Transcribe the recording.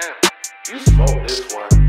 Damn, you smoked this one.